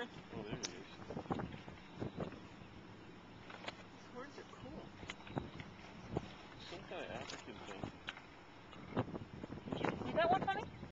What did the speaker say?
earth.